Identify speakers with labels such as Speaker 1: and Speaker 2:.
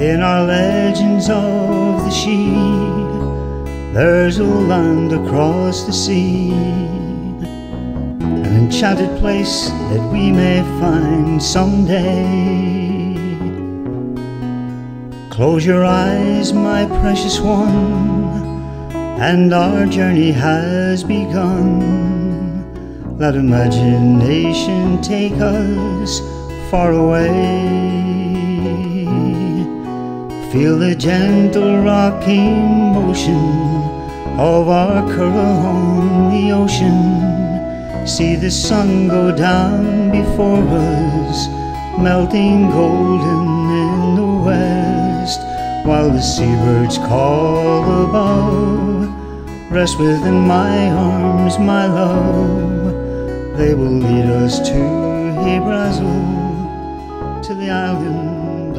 Speaker 1: In our legends of the Sidhe, there's a land across the sea, an enchanted place that we may find someday. Close your eyes, my precious one, and our journey has begun. Let imagination take us far away. Feel the gentle rocking motion of our current on the ocean. See the sun go down before us, melting golden in the west, while the seabirds call above. Rest within my arms, my love. They will lead us to Hy-Brasil, to the island